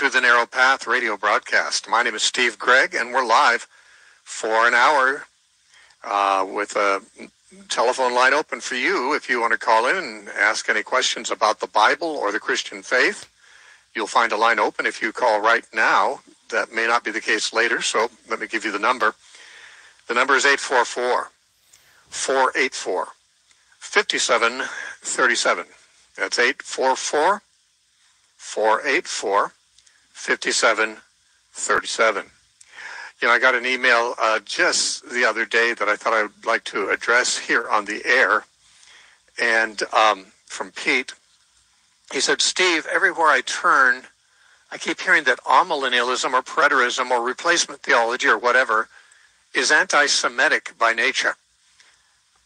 to the Narrow Path radio broadcast. My name is Steve Gregg, and we're live for an hour uh, with a telephone line open for you if you want to call in and ask any questions about the Bible or the Christian faith. You'll find a line open if you call right now. That may not be the case later, so let me give you the number. The number is 844 484 5737. That's 844 484 5737. You know, I got an email uh, just the other day that I thought I would like to address here on the air, and um, from Pete. He said, Steve, everywhere I turn, I keep hearing that amillennialism or preterism or replacement theology or whatever is anti Semitic by nature.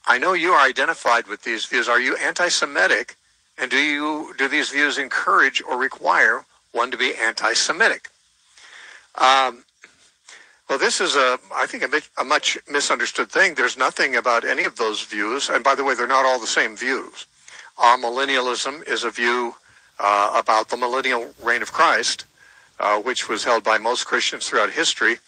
I know you are identified with these views. Are you anti Semitic? And do you do these views encourage or require one to be anti-Semitic? Um, well, this is a, I think, a, much misunderstood thing. There's nothing about any of those views, and by the way, they're not all the same views. Millennialism is a view uh, about the millennial reign of Christ, uh, which was held by most Christians throughout history,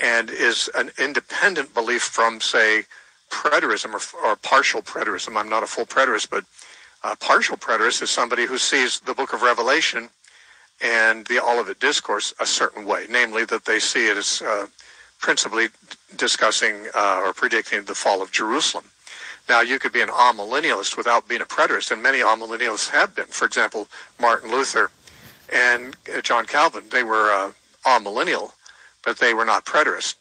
and is an independent belief from, say, preterism or, or partial preterism. I'm not a full preterist, but a partial preterist is somebody who sees the book of Revelation and the Olivet Discourse a certain way, namely that they see it as uh, principally discussing uh, or predicting the fall of Jerusalem. Now, you could be an amillennialist without being a preterist, and many amillennialists have been. For example, Martin Luther and uh, John Calvin, they were uh, amillennial, but they were not preterist.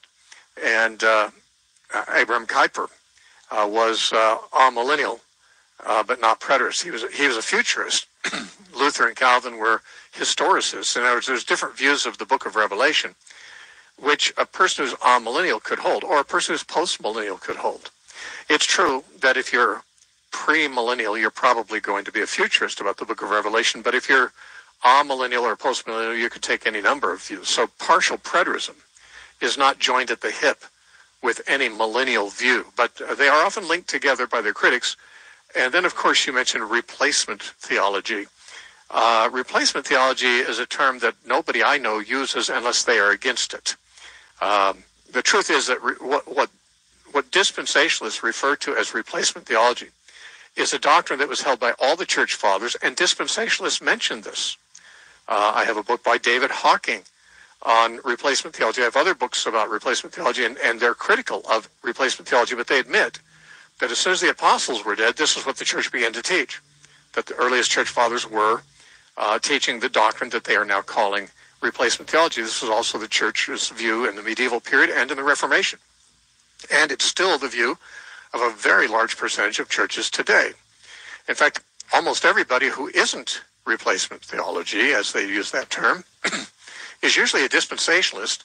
And uh, Abraham Kuyper uh, was uh, amillennial, uh, but not preterist. He was he was a futurist. Luther and Calvin were historicists. In other words, there's different views of the Book of Revelation, which a person who's amillennial could hold, or a person who's postmillennial could hold. It's true that if you're pre-millennial, you're probably going to be a futurist about the Book of Revelation. But if you're amillennial or postmillennial, you could take any number of views. So partial preterism is not joined at the hip with any millennial view, but they are often linked together by their critics and then, of course, you mentioned replacement theology. Uh, replacement theology is a term that nobody I know uses unless they are against it. Um, the truth is that re- what, what, what dispensationalists refer to as replacement theology is a doctrine that was held by all the church fathers, and dispensationalists mention this. Uh, I have a book by David Hocking on replacement theology. I have other books about replacement theology, and, and they're critical of replacement theology, but they admit that as soon as the apostles were dead, this is what the church began to teach. That the earliest church fathers were uh, teaching the doctrine that they are now calling replacement theology. This was also the church's view in the medieval period and in the Reformation. And it's still the view of a very large percentage of churches today. In fact, almost everybody who isn't replacement theology, as they use that term, is usually a dispensationalist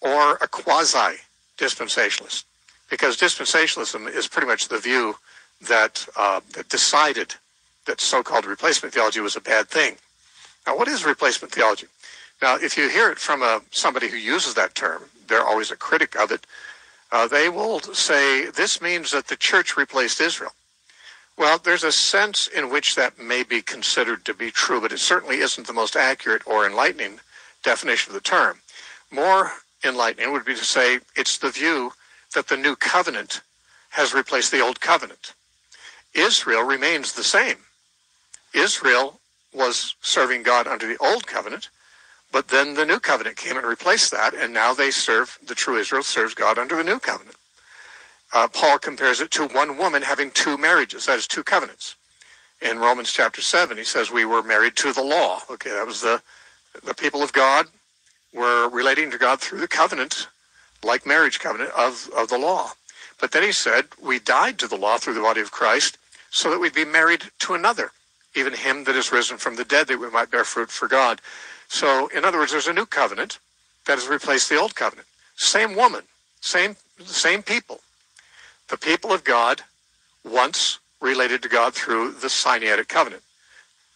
or a quasi dispensationalist because dispensationalism is pretty much the view that, uh, that decided that so-called replacement theology was a bad thing. Now, what is replacement theology? Now, if you hear it from a, somebody who uses that term, they're always a critic of it. Uh, they will say this means that the church replaced Israel. Well, there's a sense in which that may be considered to be true, but it certainly isn't the most accurate or enlightening definition of the term. More enlightening would be to say it's the view that the new covenant has replaced the old covenant. Israel remains the same. Israel was serving God under the old covenant, but then the new covenant came and replaced that, and now they serve, the true Israel serves God under the new covenant. Uh, Paul compares it to one woman having two marriages, that is, two covenants. In Romans chapter 7, he says we were married to the law. Okay, that was the, the people of God were relating to God through the covenant like marriage covenant of, of the law. But then he said, we died to the law through the body of Christ so that we'd be married to another, even him that is risen from the dead, that we might bear fruit for God. So, in other words, there's a new covenant that has replaced the old covenant. Same woman, same, same people. The people of God once related to God through the Sinaitic covenant.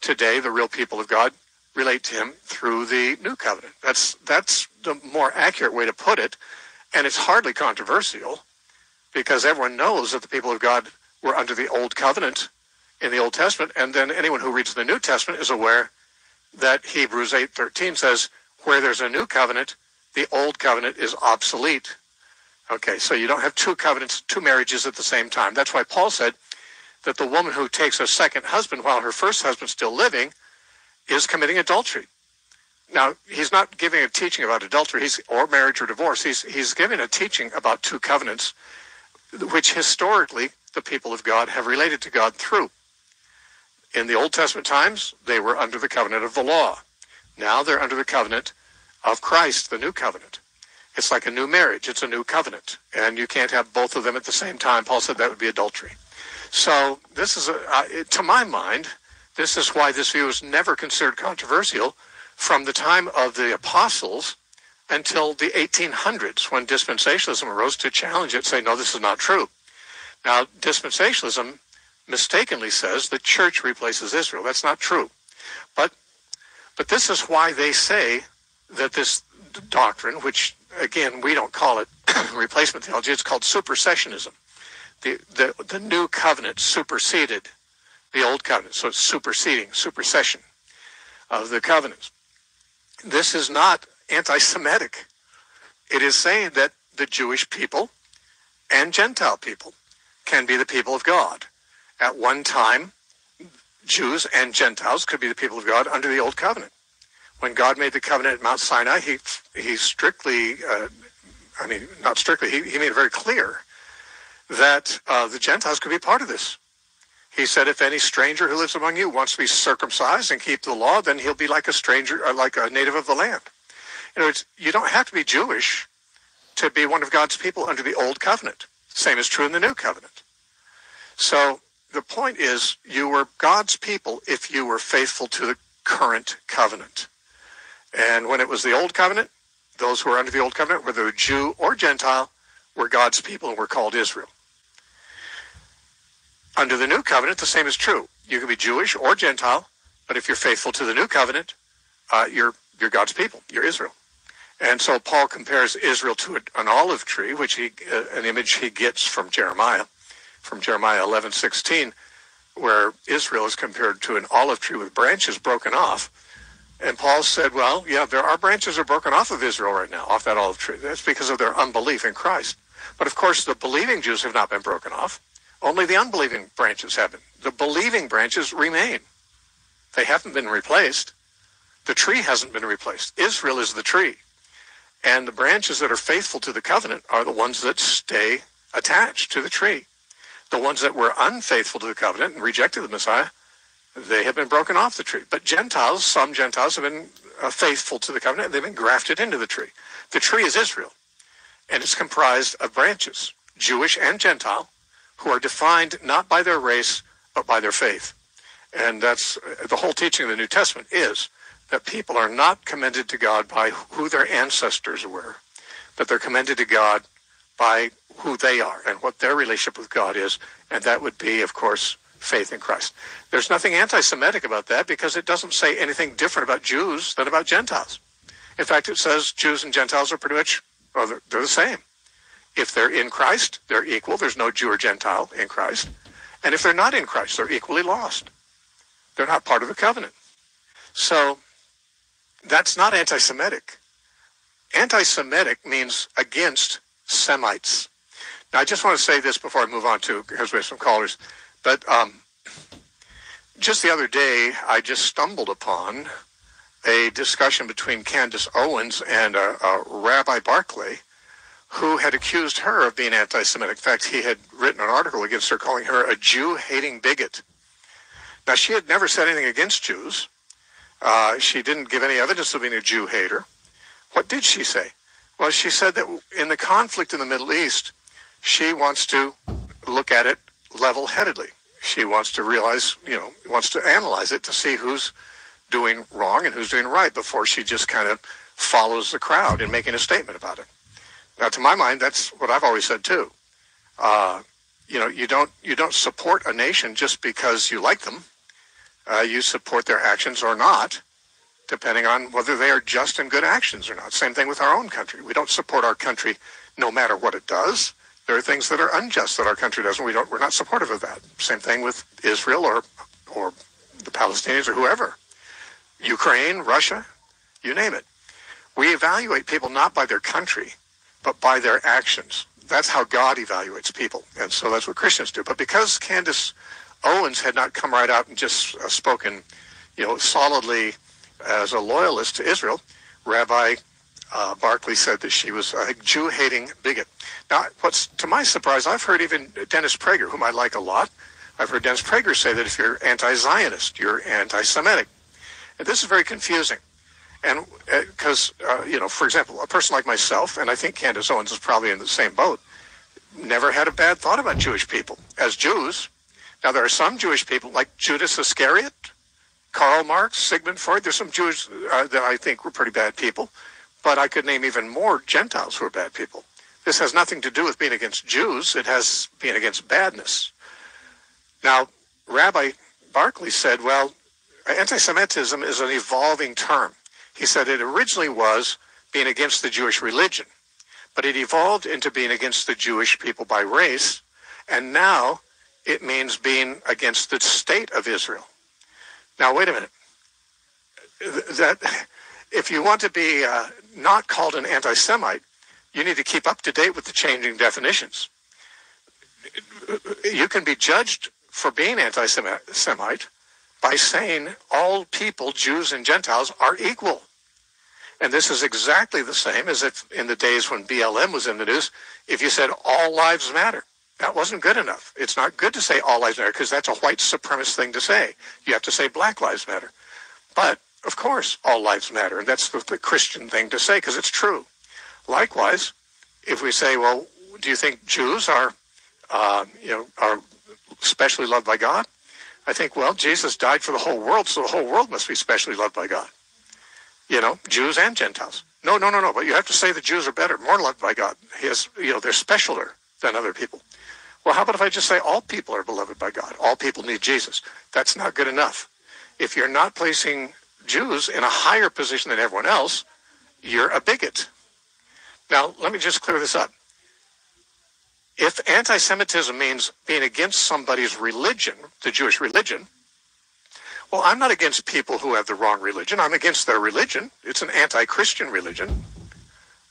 Today, the real people of God relate to him through the new covenant. That's, that's the more accurate way to put it. And it's hardly controversial because everyone knows that the people of God were under the old covenant in the Old Testament. And then anyone who reads the New Testament is aware that Hebrews 8:13 says, where there's a new covenant, the old covenant is obsolete. Okay, so you don't have two covenants, two marriages at the same time. That's why Paul said that the woman who takes a second husband while her first husband's still living is committing adultery. Now, he's not giving a teaching about adultery he's, or marriage or divorce. He's, he's giving a teaching about two covenants, which historically the people of God have related to God through. In the Old Testament times, they were under the covenant of the law. Now they're under the covenant of Christ, the new covenant. It's like a new marriage. It's a new covenant. And you can't have both of them at the same time. Paul said that would be adultery. So this is, a, uh, to my mind, this is why this view was never considered controversial from the time of the apostles until the 1800s when dispensationalism arose to challenge it, say, no, this is not true. Now, dispensationalism mistakenly says the church replaces Israel. That's not true. But, but this is why they say that this doctrine, which again, we don't call it replacement theology, it's called supersessionism. The, the, the new covenant superseded the old covenant. So it's superseding, supersession of the covenants. This is not anti-Semitic. It is saying that the Jewish people and Gentile people can be the people of God. At one time, Jews and Gentiles could be the people of God under the Old Covenant. When God made the covenant at Mount Sinai, he, he strictly, uh, I mean, not strictly, he, he made it very clear that uh, the Gentiles could be part of this. He said, if any stranger who lives among you wants to be circumcised and keep the law, then he'll be like a stranger, uh, like a native of the land. In other words, you don't have to be Jewish to be one of God's people under the old covenant. Same is true in the new covenant. So the point is, you were God's people if you were faithful to the current covenant. And when it was the old covenant, those who were under the old covenant, whether Jew or Gentile, were God's people and were called Israel. Under the new covenant, the same is true. You can be Jewish or Gentile, but if you're faithful to the new covenant, uh, you're you're God's people. You're Israel. And so Paul compares Israel to an olive tree, which he uh, an image he gets from Jeremiah, from Jeremiah 11:16, where Israel is compared to an olive tree with branches broken off. And Paul said, well, yeah, there are branches are broken off of Israel right now, off that olive tree. That's because of their unbelief in Christ. But of course, the believing Jews have not been broken off. Only the unbelieving branches have been. The believing branches remain. They haven't been replaced. The tree hasn't been replaced. Israel is the tree. And the branches that are faithful to the covenant are the ones that stay attached to the tree. The ones that were unfaithful to the covenant and rejected the Messiah, they have been broken off the tree. But Gentiles, some Gentiles have been uh, faithful to the covenant. They've been grafted into the tree. The tree is Israel, and it's comprised of branches, Jewish and Gentile, who are defined not by their race, but by their faith. And that's the whole teaching of the New Testament is that people are not commended to God by who their ancestors were, but they're commended to God by who they are and what their relationship with God is. And that would be, of course, faith in Christ. There's nothing anti-Semitic about that because it doesn't say anything different about Jews than about Gentiles. In fact, it says Jews and Gentiles are pretty much, well, they're, they're the same. If they're in Christ, they're equal. There's no Jew or Gentile in Christ. And if they're not in Christ, they're equally lost. They're not part of the covenant. So that's not anti-Semitic. Anti-Semitic means against Semites. Now, I just want to say this before I move on to, because we have some callers, but um, just the other day, I just stumbled upon a discussion between Candace Owens and uh, Rabbi Barclay, who had accused her of being anti-Semitic. In fact, he had written an article against her calling her a Jew-hating bigot. Now, she had never said anything against Jews. Uh, she didn't give any evidence of being a Jew hater. What did she say? Well, she said that in the conflict in the Middle East, she wants to look at it level-headedly. She wants to realize, you know, wants to analyze it to see who's doing wrong and who's doing right before she just kind of follows the crowd in making a statement about it. Now, to my mind, that's what I've always said too. Uh, you know, you don't you don't support a nation just because you like them. Uh, you support their actions or not, depending on whether they are just and good actions or not. Same thing with our own country. We don't support our country no matter what it does. There are things that are unjust that our country does, and we don't. We're not supportive of that. Same thing with Israel or or the Palestinians or whoever. Ukraine, Russia, you name it. We evaluate people not by their country, but by their actions. That's how God evaluates people. And so that's what Christians do. But because Candace Owens had not come right out and just uh, spoken, you know, solidly as a loyalist to Israel, Rabbi uh, Barkley said that she was a Jew-hating bigot. Now, what's to my surprise, I've heard even Dennis Prager, whom I like a lot, I've heard Dennis Prager say that if you're anti-Zionist, you're anti-Semitic. And this is very confusing. And because, uh, uh, you know, for example, a person like myself, and I think Candace Owens is probably in the same boat, never had a bad thought about Jewish people. As Jews, now there are some Jewish people like Judas Iscariot, Karl Marx, Sigmund Freud. There's some Jews uh, that I think were pretty bad people, but I could name even more Gentiles who are bad people. This has nothing to do with being against Jews. It has being against badness. Now, Rabbi Barkley said, well, anti-Semitism is an evolving term. He said it originally was being against the Jewish religion, but it evolved into being against the Jewish people by race, and now it means being against the state of Israel. Now, wait a minute. That if you want to be uh, not called an anti-Semite, you need to keep up to date with the changing definitions. You can be judged for being anti-Semite by saying all people, Jews and Gentiles, are equal. And this is exactly the same as if in the days when BLM was in the news, if you said all lives matter. That wasn't good enough. It's not good to say all lives matter because that's a white supremacist thing to say. You have to say black lives matter. But of course, all lives matter. And that's the, the Christian thing to say because it's true. Likewise, if we say, well, do you think Jews are, uh, you know, are specially loved by God? I think, well, Jesus died for the whole world, so the whole world must be specially loved by God. You know, Jews and Gentiles. No, no, no, no. But you have to say the Jews are better, more loved by God. He has, you know, they're specialer than other people. Well, how about if I just say all people are beloved by God? All people need Jesus. That's not good enough. If you're not placing Jews in a higher position than everyone else, you're a bigot. Now, let me just clear this up. If anti-Semitism means being against somebody's religion, the Jewish religion, well, I'm not against people who have the wrong religion. I'm against their religion. It's an anti-Christian religion.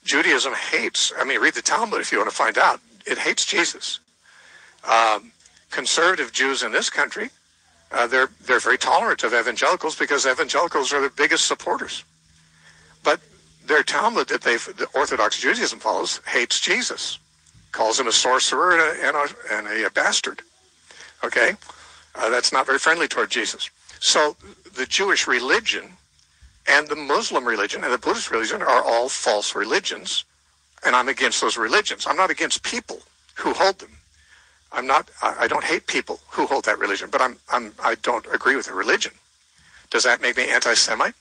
Judaism hates, I mean, read the Talmud if you want to find out. It hates Jesus. Um, conservative Jews in this country, uh, they're, they're very tolerant of evangelicals because evangelicals are the biggest supporters. But their Talmud that they the Orthodox Judaism follows hates Jesus calls him a sorcerer and a, and a, and a bastard. Okay? Uh, that's not very friendly toward Jesus. So the Jewish religion and the Muslim religion and the Buddhist religion are all false religions, and I'm against those religions. I'm not against people who hold them. I'm not. I, don't hate people who hold that religion, but I'm. I'm. I don't agree with the religion. Does that make me anti-Semite?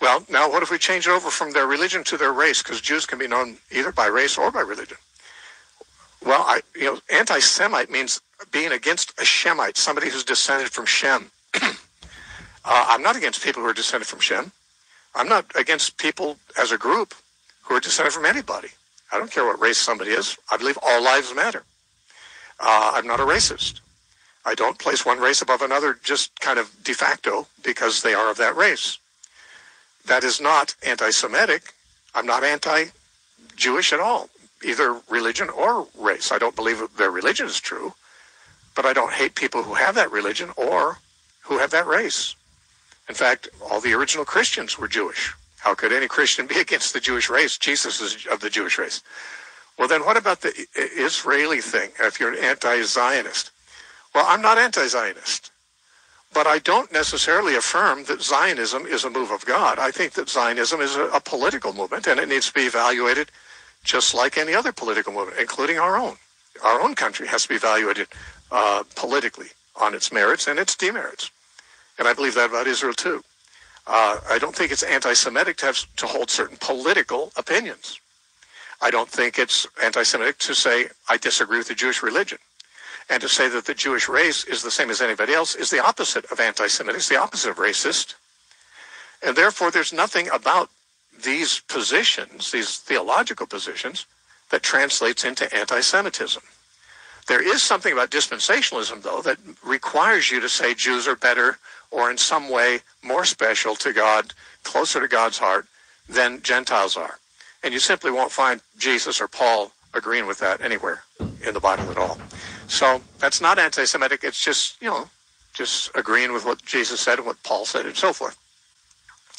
Well, now what if we change it over from their religion to their race? Because Jews can be known either by race or by religion. Well, I, you know, anti-Semite means being against a Shemite, somebody who's descended from Shem. uh, I'm not against people who are descended from Shem. I'm not against people as a group who are descended from anybody. I don't care what race somebody is. I believe all lives matter. Uh, I'm not a racist. I don't place one race above another just kind of de facto because they are of that race. That is not anti-Semitic. I'm not anti-Jewish at all either religion or race. I don't believe their religion is true, but I don't hate people who have that religion or who have that race. In fact, all the original Christians were Jewish. How could any Christian be against the Jewish race? Jesus is of the Jewish race. Well, then what about the Israeli thing if you're an anti-Zionist? Well, I'm not anti-Zionist, but I don't necessarily affirm that Zionism is a move of God. I think that Zionism is a, political movement and it needs to be evaluated just like any other political movement, including our own. Our own country has to be evaluated uh, politically on its merits and its demerits. And I believe that about Israel too. Uh, I don't think it's anti-Semitic to have to hold certain political opinions. I don't think it's anti-Semitic to say I disagree with the Jewish religion. And to say that the Jewish race is the same as anybody else is the opposite of anti-Semitic. It's the opposite of racist. And therefore, there's nothing about these positions, these theological positions, that translates into anti-Semitism. There is something about dispensationalism, though, that requires you to say Jews are better or in some way more special to God, closer to God's heart than Gentiles are. And you simply won't find Jesus or Paul agreeing with that anywhere in the Bible at all. So that's not anti-Semitic. It's just, you know, just agreeing with what Jesus said and what Paul said and so forth.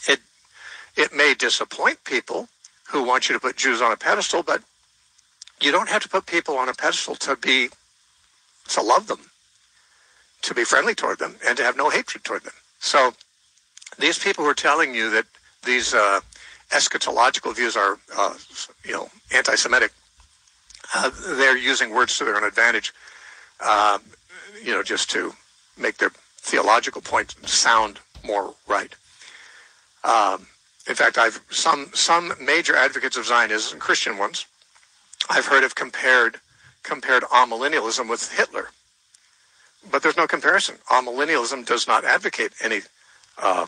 It, it may disappoint people who want you to put Jews on a pedestal, but you don't have to put people on a pedestal to be to love them, to be friendly toward them, and to have no hatred toward them. So these people who are telling you that these uh, eschatological views are, uh, you know, anti-Semitic, uh, they're using words to their own advantage, uh, you know, just to make their theological point sound more right. Um, in fact, I've some some major advocates of Zionism, Christian ones, I've heard have compared compared amillennialism with Hitler, but there's no comparison. Amillennialism does not advocate any uh,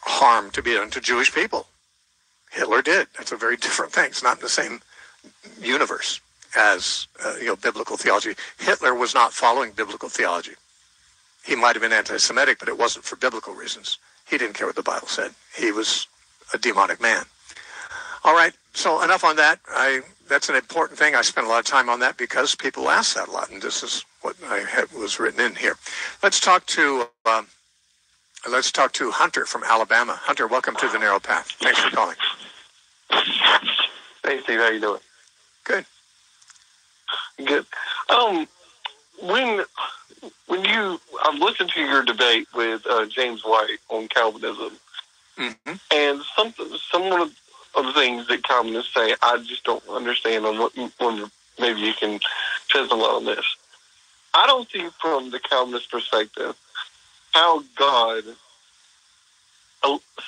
harm to be done to Jewish people. Hitler did. That's a very different thing. It's not in the same universe as uh, you know biblical theology. Hitler was not following biblical theology. He might have been anti-Semitic, but it wasn't for biblical reasons. He didn't care what the Bible said. He was a demonic man. All right, so enough on that. I that's an important thing. I spent a lot of time on that because people ask that a lot, and this is what I had was written in here. Let's talk to um, let's talk to Hunter from Alabama. Hunter, welcome to the Narrow Path. Thanks for calling. Hey Steve, how you doing? Good. Good. Um, when when you I've listened to your debate with uh, James White on Calvinism, mm-hmm. and some some of the things that Calvinists say I just don't understand. What wonder maybe you can shed some light on this. I don't see from the Calvinist perspective how God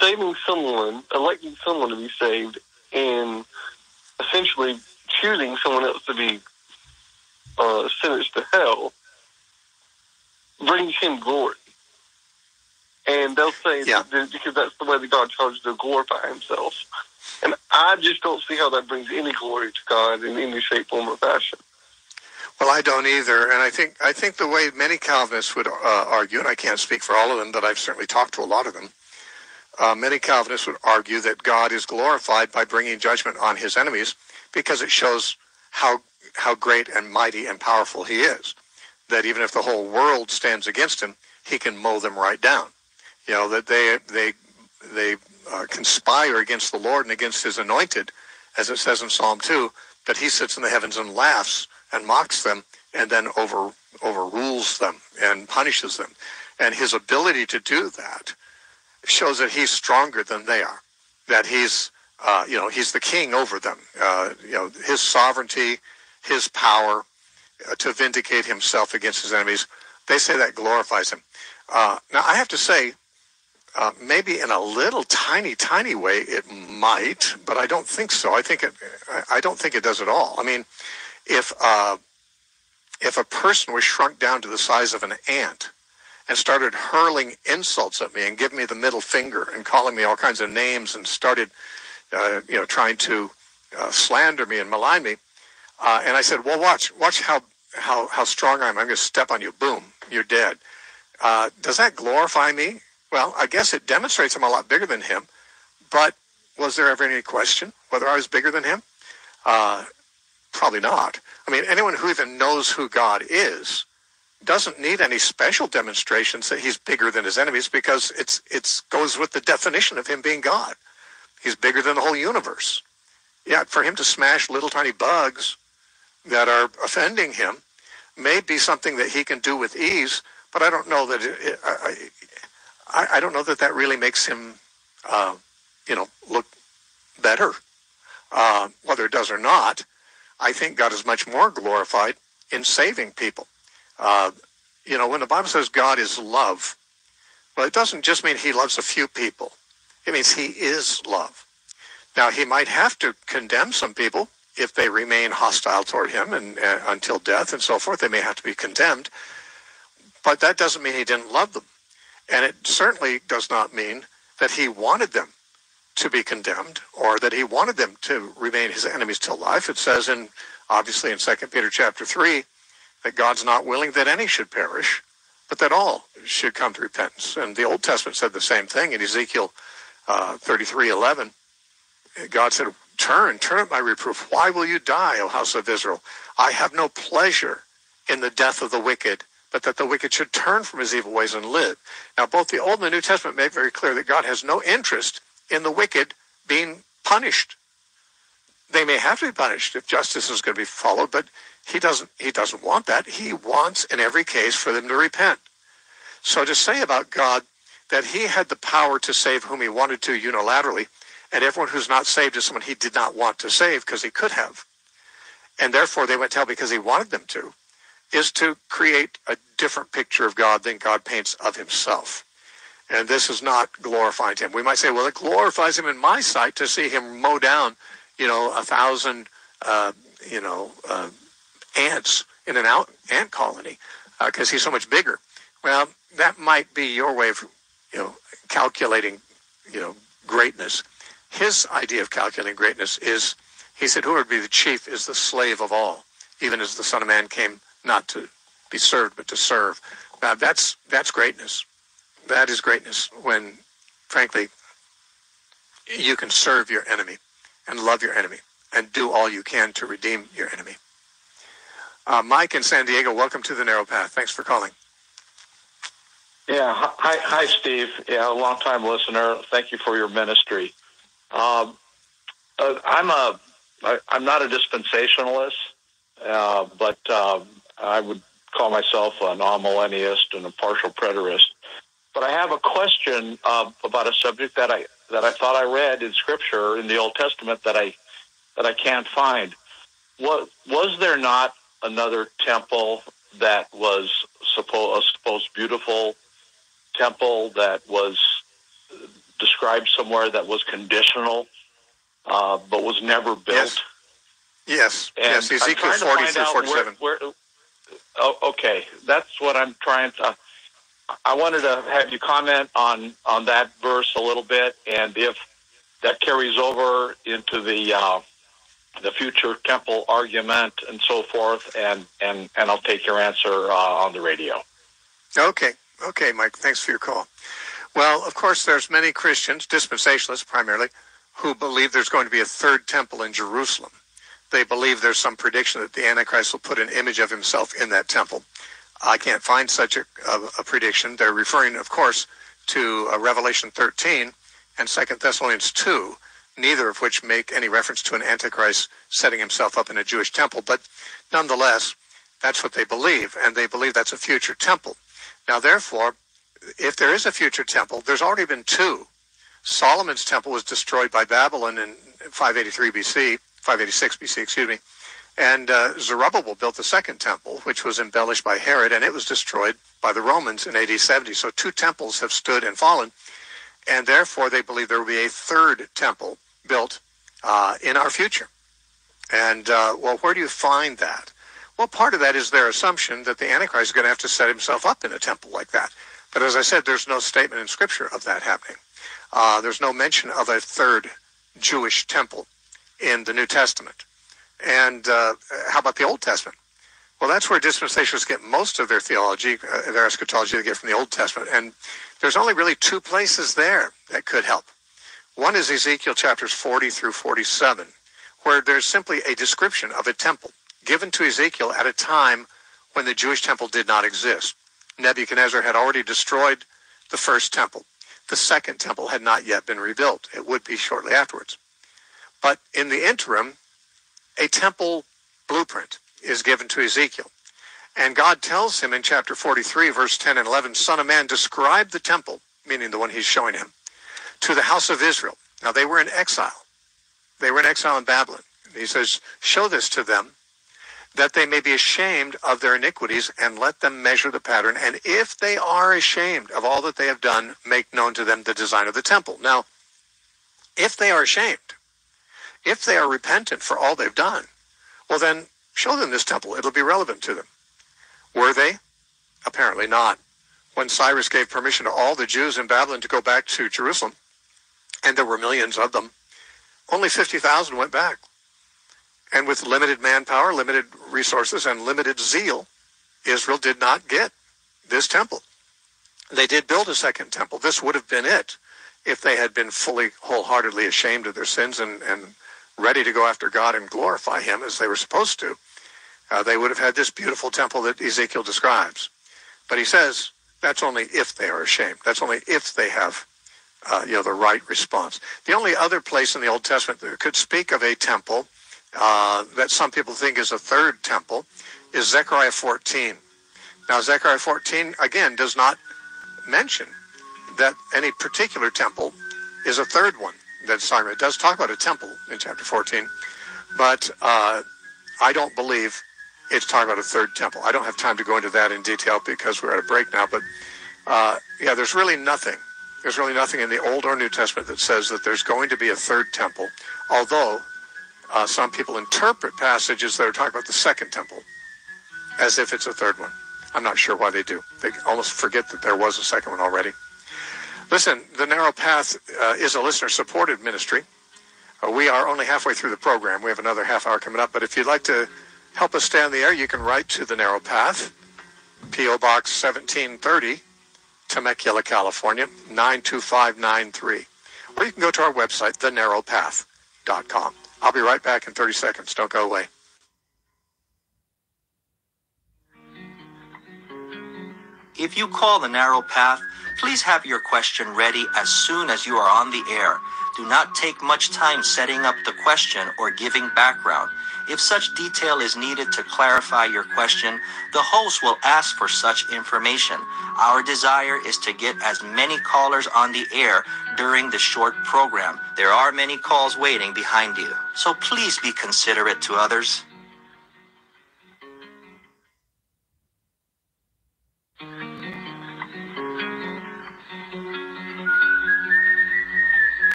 saving someone, electing someone to be saved, and essentially choosing someone else to be uh, sentenced to hell brings him glory. And they'll say yeah. that because that's the way that God chose to glorify himself. And I just don't see how that brings any glory to God in any shape, form, or fashion. Well, I don't either, and I think I think the way many Calvinists would uh, argue, and I can't speak for all of them, but I've certainly talked to a lot of them. Uh, many Calvinists would argue that God is glorified by bringing judgment on His enemies because it shows how how great and mighty and powerful He is. That even if the whole world stands against Him, He can mow them right down. You know that they they they uh, conspire against the Lord and against His anointed, as it says in Psalm two, that He sits in the heavens and laughs and mocks them and then over overrules them and punishes them. And his ability to do that shows that he's stronger than they are. That he's uh, you know he's the king over them. Uh, you know his sovereignty, his power uh, to vindicate himself against his enemies. They say that glorifies him. Uh, now I have to say. Uh, maybe in a little tiny, tiny way it might, but I don't think so. I think it. I don't think it does at all. I mean, if uh, if a person was shrunk down to the size of an ant and started hurling insults at me and giving me the middle finger and calling me all kinds of names and started, uh, you know, trying to uh, slander me and malign me, uh, and I said, "Well, watch, watch how how how strong I am. I'm going to step on you. Boom, you're dead." Uh, does that glorify me? Well, I guess it demonstrates I'm a lot bigger than him. But was there ever any question whether I was bigger than him? Uh, Probably not. I mean, anyone who even knows who God is doesn't need any special demonstrations that he's bigger than his enemies because it's it's goes with the definition of him being God. He's bigger than the whole universe. Yeah, for him to smash little tiny bugs that are offending him may be something that he can do with ease, but I don't know that it, it, I, I don't know that that really makes him, uh, you know, look better. Uh, whether it does or not, I think God is much more glorified in saving people. Uh, you know, when the Bible says God is love, well, it doesn't just mean he loves a few people. It means he is love. Now, he might have to condemn some people if they remain hostile toward him and uh, until death and so forth. They may have to be condemned. But that doesn't mean he didn't love them. And it certainly does not mean that he wanted them to be condemned or that he wanted them to remain his enemies till life. It says in obviously in Second Peter chapter three that God's not willing that any should perish, but that all should come to repentance. And the Old Testament said the same thing in Ezekiel uh, 33 11. God said, Turn, turn at my reproof. Why will you die, O house of Israel? I have no pleasure in the death of the wicked, but that the wicked should turn from his evil ways and live. Now, both the Old and the New Testament make very clear that God has no interest in the wicked being punished. They may have to be punished if justice is going to be followed, but he doesn't he doesn't want that. He wants in every case for them to repent. So to say about God that he had the power to save whom he wanted to unilaterally, and everyone who's not saved is someone he did not want to save because he could have, and therefore they went to hell because he wanted them to, is to create a different picture of God than God paints of himself. And this is not glorifying him. We might say, well, it glorifies him in my sight to see him mow down, you know, a thousand, uh, you know, uh, ants in an out, ant colony because uh, he's so much bigger. Well, that might be your way of, you know, calculating, you know, greatness. His idea of calculating greatness is, he said, who would be the chief is the slave of all, even as the Son of Man came not to be served, but to serve. Now, that's, that's greatness. That is greatness when, frankly, you can serve your enemy and love your enemy and do all you can to redeem your enemy. Uh, Mike in San Diego, welcome to the Narrow Path. Thanks for calling. Yeah, hi, hi, Steve. Yeah, a long time listener. Thank you for your ministry. Um, uh, I'm a, I, I'm not a dispensationalist, uh, but um, I would call myself an amillennialist and a partial preterist. But I have a question uh, about a subject that I that I thought I read in Scripture in the Old Testament that I that I can't find. What was there not another temple that was supposed a supposed beautiful temple that was described somewhere that was conditional, uh, but was never built. Yes. Yes. And yes. Ezekiel forty through forty-seven. Where, where, oh, okay, that's what I'm trying to. I wanted to have you comment on on that verse a little bit, and if that carries over into the uh, the future temple argument and so forth, and, and, and I'll take your answer uh, on the radio. Okay. Okay, Mike. Thanks for your call. Well, of course, there's many Christians, dispensationalists primarily, who believe there's going to be a third temple in Jerusalem. They believe there's some prediction that the Antichrist will put an image of himself in that temple. I can't find such a, a, a prediction. They're referring, of course, to uh, Revelation 13 and 2 Thessalonians 2, neither of which make any reference to an antichrist setting himself up in a Jewish temple. But nonetheless, that's what they believe, and they believe that's a future temple. Now, therefore, if there is a future temple, there's already been two. Solomon's temple was destroyed by Babylon in 583 BC, 586 BC, excuse me. And uh, Zerubbabel built the second temple, which was embellished by Herod, and it was destroyed by the Romans in AD 70. So two temples have stood and fallen and therefore they believe there will be a third temple built uh, in our future. And uh, well, where do you find that? Well, part of that is their assumption that the Antichrist is going to have to set himself up in a temple like that. But as I said, there's no statement in Scripture of that happening. Uh, there's no mention of a third Jewish temple in the New Testament. And uh, how about the Old Testament? Well, that's where dispensationalists get most of their theology, uh, their eschatology they get from the Old Testament. And there's only really two places there that could help. One is Ezekiel chapters 40 through 47, where there's simply a description of a temple given to Ezekiel at a time when the Jewish temple did not exist. Nebuchadnezzar had already destroyed the first temple. The second temple had not yet been rebuilt. It would be shortly afterwards. But in the interim, a temple blueprint is given to Ezekiel. And God tells him in chapter 43, verse 10 and 11, Son of man, describe the temple, meaning the one he's showing him, to the house of Israel. Now, they were in exile. They were in exile in Babylon. He says, Show this to them, that they may be ashamed of their iniquities, and let them measure the pattern. And if they are ashamed of all that they have done, make known to them the design of the temple. Now, if they are ashamed, if they are repentant for all they've done, well, then show them this temple. It'll be relevant to them. Were they? Apparently not. When Cyrus gave permission to all the Jews in Babylon to go back to Jerusalem, and there were millions of them, only 50,000 went back. And with limited manpower, limited resources, and limited zeal, Israel did not get this temple. They did build a second temple. This would have been it if they had been fully, wholeheartedly ashamed of their sins and, and ready to go after God and glorify Him as they were supposed to. Uh, they would have had this beautiful temple that Ezekiel describes. But he says that's only if they are ashamed. That's only if they have, uh, you know, the right response. The only other place in the Old Testament that could speak of a temple uh, that some people think is a third temple is Zechariah 14. Now, Zechariah 14 again does not mention that any particular temple is a third one that's talking about. It does talk about a temple in chapter 14, but uh, I don't believe it's talking about a third temple. I don't have time to go into that in detail because we're at a break now, but uh, yeah, there's really nothing. There's really nothing in the Old or New Testament that says that there's going to be a third temple, although uh, some people interpret passages that are talking about the second temple as if it's a third one. I'm not sure why they do. They almost forget that there was a second one already. Listen, the Narrow Path uh, is a listener supported ministry. Uh, we are only halfway through the program. We have another half hour coming up. But if you'd like to help us stay on the air, you can write to the Narrow Path, P.O. Box 1730, Temecula, California, 92593. Or you can go to our website, thenarrowpath.com. I'll be right back in 30 seconds. Don't go away. If you call the narrow path, please have your question ready as soon as you are on the air. Do not take much time setting up the question or giving background. If such detail is needed to clarify your question, the host will ask for such information. Our desire is to get as many callers on the air during the short program. There are many calls waiting behind you, so please be considerate to others.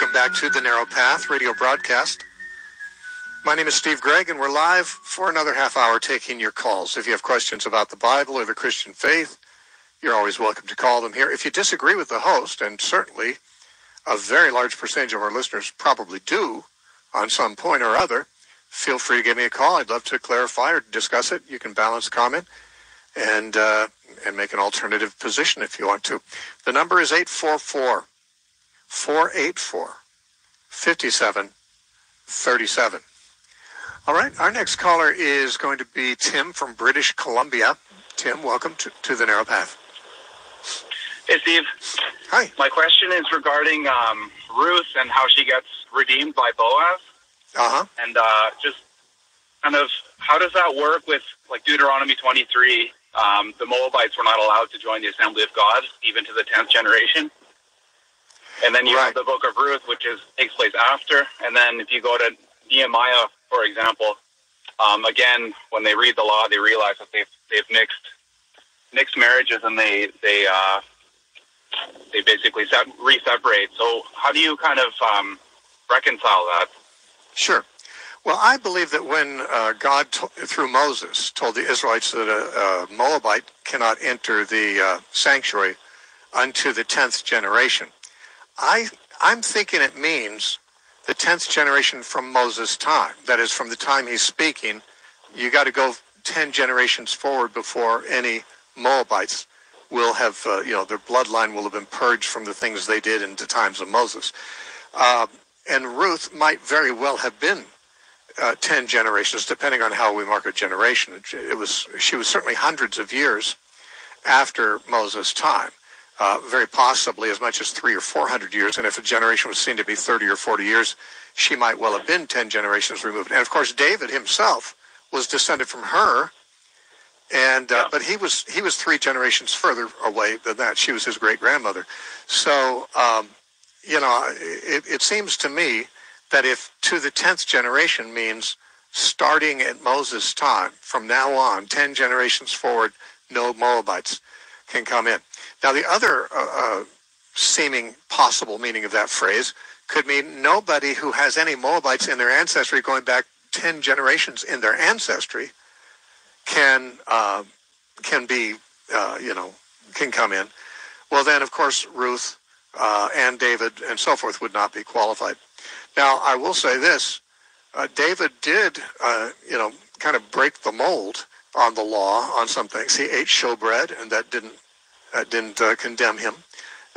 Welcome back to the Narrow Path radio broadcast. My name is Steve Gregg, and we're live for another half hour taking your calls. If you have questions about the Bible or the Christian faith, you're always welcome to call them here. If you disagree with the host, and certainly a very large percentage of our listeners probably do on some point or other, feel free to give me a call. I'd love to clarify or discuss it. You can balance comment and uh, and make an alternative position if you want to. The number is 844 484 5737. All right, our next caller is going to be Tim from British Columbia. Tim, welcome to, to the Narrow Path. Hey, Steve. Hi. My question is regarding um, Ruth and how she gets redeemed by Boaz, Uh huh. and uh, just kind of how does that work with like Deuteronomy 23? Um, the Moabites were not allowed to join the Assembly of God, even to the tenth generation. And then you Right. have the Book of Ruth, which is takes place after. And then if you go to Nehemiah, for example, um, again, when they read the law, they realize that they've they've mixed mixed marriages, and they they uh, they basically set, re-separate. So how do you kind of um, reconcile that? Sure. Well, I believe that when uh, God, to- through Moses, told the Israelites that a, a Moabite cannot enter the uh, sanctuary unto the tenth generation, I I'm thinking it means the tenth generation from Moses' time. That is, from the time he's speaking, you got to go ten generations forward before any Moabites will have, uh, you know, their bloodline will have been purged from the things they did in the times of Moses. Uh, and Ruth might very well have been uh, 10 generations, depending on how we mark a generation. It was She was certainly hundreds of years after Moses' time, uh, very possibly as much as three or 400 years. And if a generation was seen to be 30 or 40 years, she might well have been 10 generations removed. And of course, David himself was descended from her. And uh, Yeah. but he was he was three generations further away than that. She was his great grandmother. So um, you know, it, it seems to me that if to the tenth generation means starting at Moses' time, from now on, ten generations forward, no Moabites can come in. Now, the other uh, uh, seeming possible meaning of that phrase could mean nobody who has any Moabites in their ancestry going back ten generations in their ancestry can uh, can be uh, you know can come in. Well, then of course Ruth uh, and David and so forth would not be qualified. Now, I will say this: uh, David did, uh, you know, kind of break the mold on the law on some things. He ate showbread, and that didn't that didn't uh, condemn him.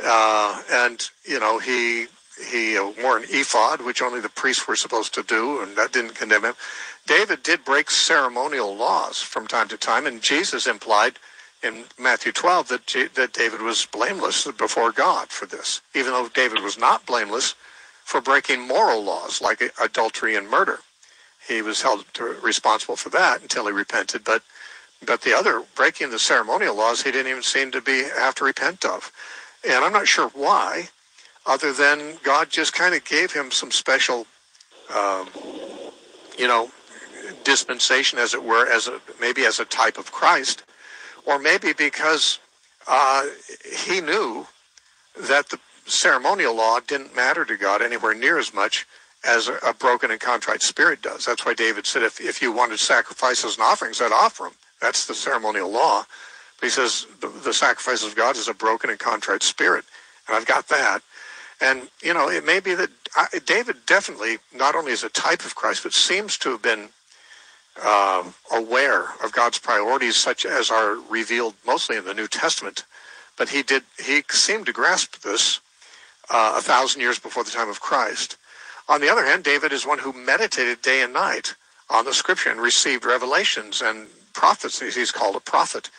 Uh, and you know, he he uh, wore an ephod, which only the priests were supposed to do, and that didn't condemn him. David did break ceremonial laws from time to time, and Jesus implied in Matthew 12 that, that David was blameless before God for this, even though David was not blameless for breaking moral laws like adultery and murder. He was held responsible for that until he repented, but but the other breaking the ceremonial laws he didn't even seem to be have to repent of. And I'm not sure why, other than God just kind of gave him some special, um, you know, dispensation, as it were, as a, maybe as a type of Christ, or maybe because uh, he knew that the ceremonial law didn't matter to God anywhere near as much as a, broken and contrite spirit does. That's why David said, if, if you wanted sacrifices and offerings, I'd offer them. That's the ceremonial law. But he says the, the sacrifice of God is a broken and contrite spirit, and I've got that. And you know, it may be that I, David definitely not only is a type of Christ, but seems to have been uh, aware of God's priorities, such as are revealed mostly in the New Testament. But he did he seemed to grasp this uh, a thousand years before the time of Christ. On the other hand, David is one who meditated day and night on the Scripture and received revelations and prophecies. He's called a prophet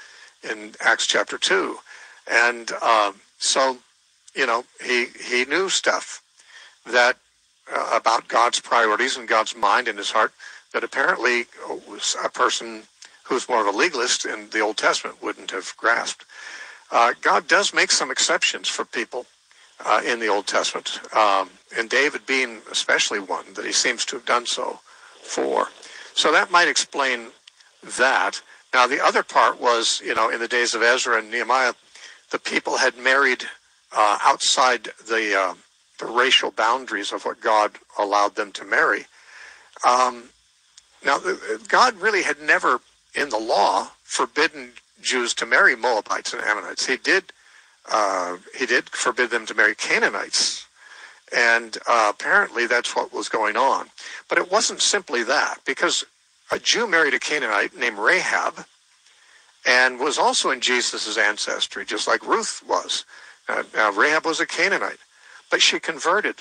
in Acts chapter two, and uh, so you know he he knew stuff that uh, about God's priorities and God's mind in his heart that apparently was a person who's more of a legalist in the Old Testament wouldn't have grasped. Uh, God does make some exceptions for people uh, in the Old Testament, um, and David being especially one that he seems to have done so for. So that might explain that. Now, the other part was, you know, in the days of Ezra and Nehemiah, the people had married uh, outside the, uh, the racial boundaries of what God allowed them to marry. Um, now, God really had never, in the law, forbidden Jews to marry Moabites and Ammonites. He did, uh, he did forbid them to marry Canaanites, and uh, apparently that's what was going on. But it wasn't simply that, because a Jew married a Canaanite named Rahab, and was also in Jesus' ancestry, just like Ruth was. Uh, now, Rahab was a Canaanite, but she converted.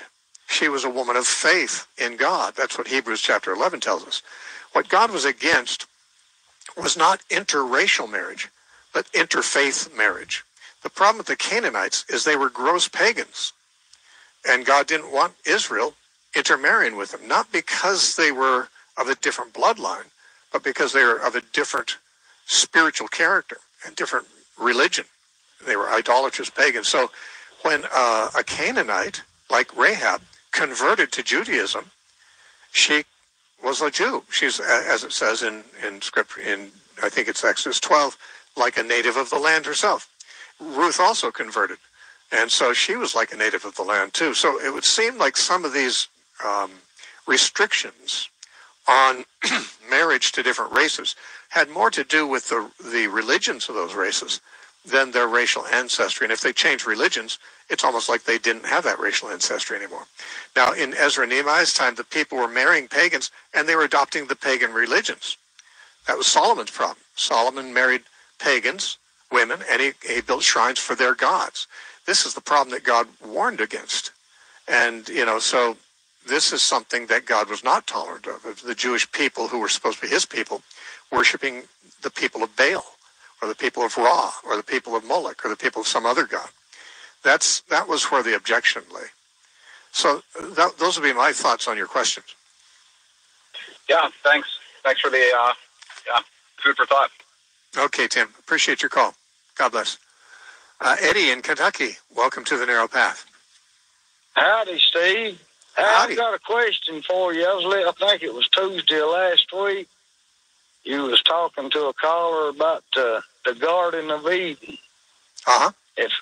She was a woman of faith in God. That's what Hebrews chapter 11 tells us. What God was against was not interracial marriage, but interfaith marriage. The problem with the Canaanites is they were gross pagans. And God didn't want Israel intermarrying with them, not because they were of a different bloodline, but because they were of a different spiritual character and different religion. They were idolatrous pagans. So when uh, a Canaanite like Rahab converted to Judaism, she was a Jew. She's, as it says in, in scripture, in I think it's Exodus 12, like a native of the land herself. Ruth also converted. And so she was like a native of the land too. So it would seem like some of these um, restrictions on marriage to different races had more to do with the, the religions of those races than their racial ancestry. And if they changed religions, it's almost like they didn't have that racial ancestry anymore. Now, in Ezra Nehemiah's time, the people were marrying pagans and they were adopting the pagan religions. That was Solomon's problem. Solomon married pagans, women, and he, he built shrines for their gods. This is the problem that God warned against. And, you know, so this is something that God was not tolerant of. The Jewish people who were supposed to be his people worshiping the people of Baal or the people of Ra or the people of Moloch or the people of some other god. That's that was where the objection lay. So that, those would be my thoughts on your questions. Yeah, thanks. Thanks for the uh, yeah food for thought. Okay, Tim. Appreciate your call. God bless. Uh, Eddie in Kentucky, welcome to the Narrow Path. Howdy, Steve. I've got a question for you. I was, I think it was Tuesday last week. You was talking to a caller about uh, the Garden of Eden. Uh huh. If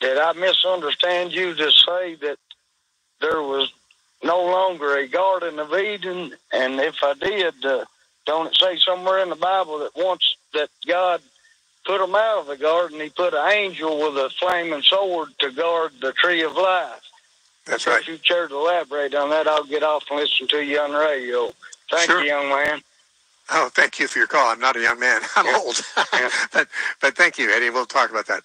did I misunderstand you to say that there was no longer a Garden of Eden? And if I did, uh, don't it say somewhere in the Bible that once that God put them out of the garden, He put an angel with a flaming sword to guard the tree of life? That's right. If you care to elaborate on that, I'll get off and listen to you on the radio. Thank Sure. you, young man. Oh, thank you for your call. I'm not a young man. I'm Yeah. old. Yeah. but but thank you, Eddie. We'll talk about that.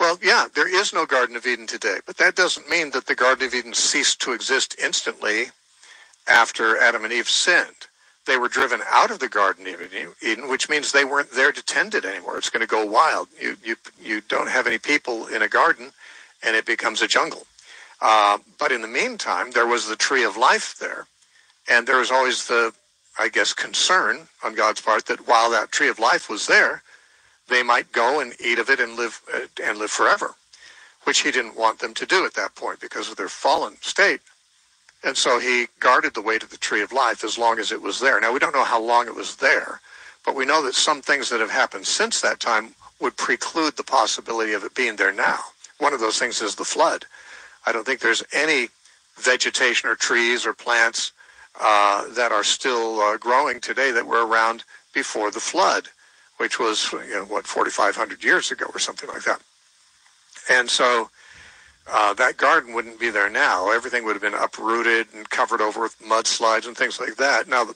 Well, yeah, there is no Garden of Eden today, but that doesn't mean that the Garden of Eden ceased to exist instantly after Adam and Eve sinned. They were driven out of the Garden of Eden, which means they weren't there to tend it anymore. It's going to go wild. You you you don't have any people in a garden, and it becomes a jungle. Uh, but in the meantime, there was the tree of life there, and there was always the I guess, concern on God's part that while that tree of life was there, they might go and eat of it and live uh, and live forever, which He didn't want them to do at that point because of their fallen state. And so He guarded the way to the tree of life as long as it was there. Now we don't know how long it was there, but we know that some things that have happened since that time would preclude the possibility of it being there now. One of those things is the flood. I don't think there's any vegetation or trees or plants uh, that are still uh, growing today that were around before the flood, which was you know what 4,500 years ago or something like that. And so uh, that garden wouldn't be there now. Everything would have been uprooted and covered over with mudslides and things like that. Now, the,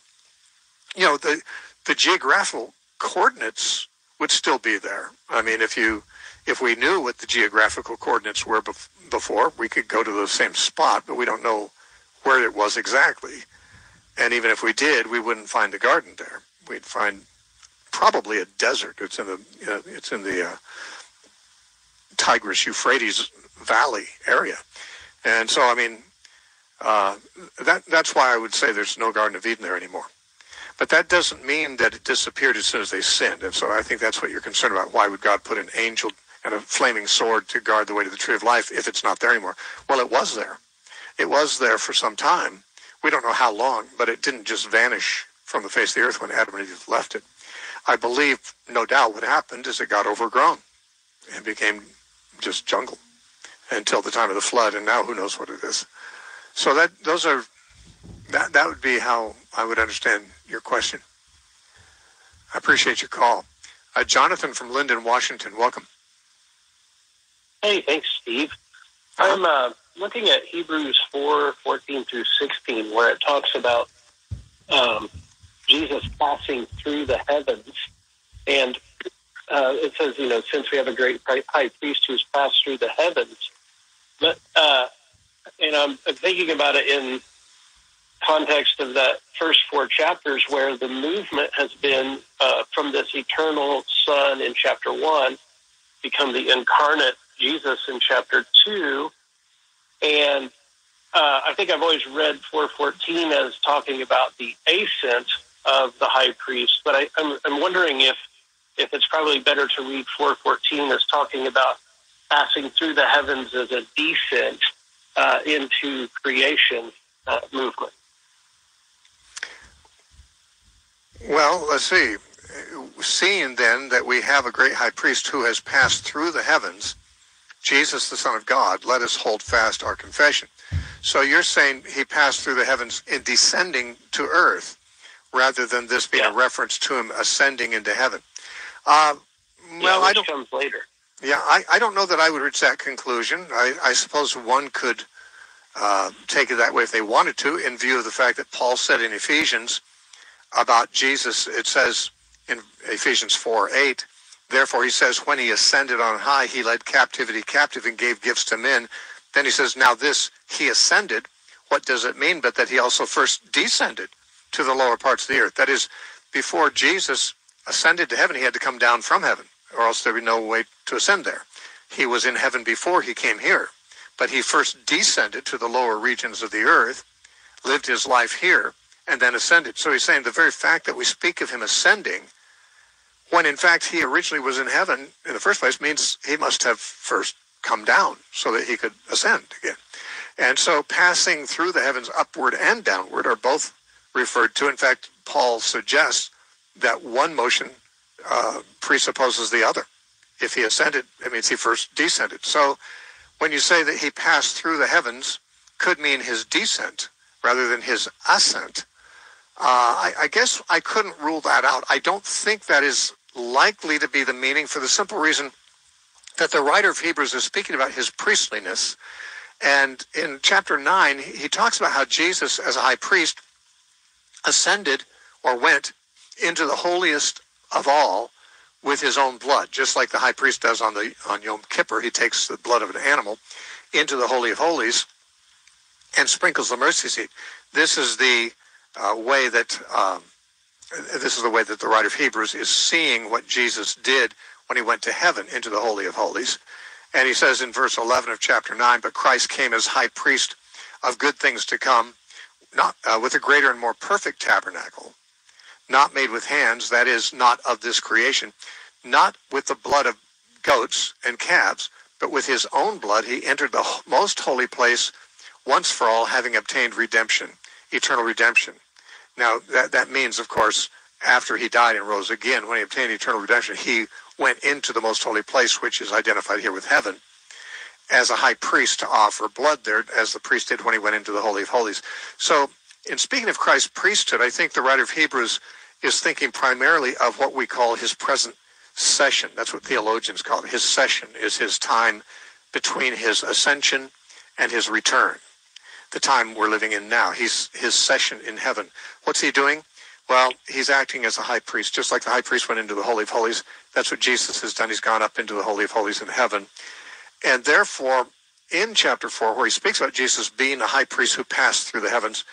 you know the the geographical coordinates would still be there. I mean, if you if we knew what the geographical coordinates were bef- before, we could go to the same spot, but we don't know where it was exactly. And even if we did, we wouldn't find the garden there. We'd find probably a desert. It's in the it's in the uh, Tigris Euphrates Valley area, and so I mean uh, that that's why I would say there's no Garden of Eden there anymore. But that doesn't mean that it disappeared as soon as they sinned, and so I think that's what you're concerned about. Why would God put an angel and a flaming sword to guard the way to the tree of life if it's not there anymore? Well, it was there. It was there for some time. We don't know how long, but it didn't just vanish from the face of the earth when Adam and Eve left it. I believe, no doubt, what happened is it got overgrown and became just jungle until the time of the flood, and now who knows what it is. So that those are that that would be how I would understand your question. I appreciate your call, uh, Jonathan from Lynden, Washington. Welcome. Hey, thanks, Steve. I'm uh, looking at Hebrews 4, 14 through 16, where it talks about um, Jesus passing through the heavens. And uh, it says, you know, since we have a great high priest who's passed through the heavens. But, uh, and I'm, I'm thinking about it in context of that first four chapters where the movement has been uh, from this eternal Son in chapter 1 become the incarnate Jesus in chapter 2 and uh, I think I've always read 414 as talking about the ascent of the high priest, but I, I'm, I'm wondering if if it's probably better to read 414 as talking about passing through the heavens as a descent uh, into creation uh, movement. Well, let's see. Seeing then that we have a great high priest who has passed through the heavens, Jesus, the Son of God, let us hold fast our confession. So you're saying he passed through the heavens in descending to earth, rather than this being a reference to him ascending into heaven. Uh, well, yeah, I don't. comes later. Yeah, I, I don't know that I would reach that conclusion. I, I suppose one could uh, take it that way if they wanted to, in view of the fact that Paul said in Ephesians about Jesus, it says in Ephesians 4 8, therefore he says, when he ascended on high, he led captivity captive and gave gifts to men. Then he says, now this, he ascended. What does it mean? But that he also first descended to the lower parts of the earth. That is, before Jesus ascended to heaven, he had to come down from heaven, or else there would be no way to ascend there. He was in heaven before he came here, but he first descended to the lower regions of the earth, lived his life here, and then ascended. So he's saying the very fact that we speak of him ascending, when in fact he originally was in heaven in the first place, means he must have first come down so that he could ascend again. And so passing through the heavens upward and downward are both referred to. In fact, Paul suggests that one motion uh, presupposes the other. If he ascended, it means he first descended. So when you say that he passed through the heavens, could mean his descent rather than his ascent. Uh, I, I guess I couldn't rule that out. I don't think that is likely to be the meaning for the simple reason that the writer of Hebrews is speaking about his priestliness And in chapter 9, he talks about how Jesus, as a high priest, ascended or went into the holiest of all with his own blood, just like the high priest does on the on Yom Kippur. He takes the blood of an animal into the Holy of Holies and sprinkles the mercy seat. This is the uh, way that um, this is the way that the writer of Hebrews is seeing what Jesus did when he went to heaven into the Holy of Holies. And he says in verse 11 of chapter 9, but Christ came as high priest of good things to come, not uh, with a greater and more perfect tabernacle, not made with hands, that is, not of this creation, not with the blood of goats and calves, but with his own blood he entered the most holy place once for all, having obtained redemption, eternal redemption. Now, that, that means, of course, after he died and rose again, when he obtained eternal redemption, he went into the most holy place, which is identified here with heaven, as a high priest to offer blood there, as the priest did when he went into the Holy of Holies. So, in speaking of Christ's priesthood, I think the writer of Hebrews is thinking primarily of what we call his present session. That's what theologians call it. His session is his time between his ascension and his return, the time we're living in now. He's his session in heaven. What's he doing? Well, he's acting as a high priest, just like the high priest went into the Holy of Holies. That's what Jesus has done. He's gone up into the Holy of Holies in heaven. And therefore, in chapter 4, where he speaks about Jesus being a high priest who passed through the heavens,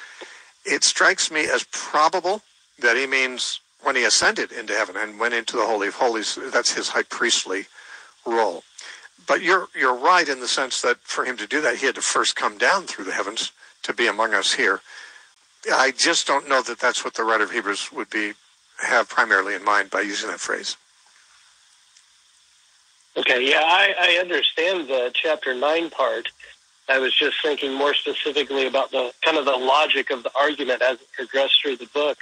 it strikes me as probable that he means when he ascended into heaven and went into the Holy of Holies, that's his high priestly role. But you're you're right in the sense that for him to do that, he had to first come down through the heavens to be among us here. I just don't know that that's what the writer of Hebrews would be have primarily in mind by using that phrase. Okay, yeah, I, I understand the chapter nine part. I was just thinking more specifically about the kind of the logic of the argument as it progressed through the book.